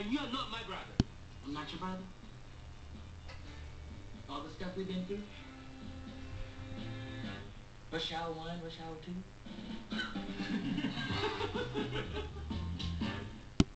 And you're not my brother. I'm not your brother? All the stuff we've been through? Rush hour one, rush hour two?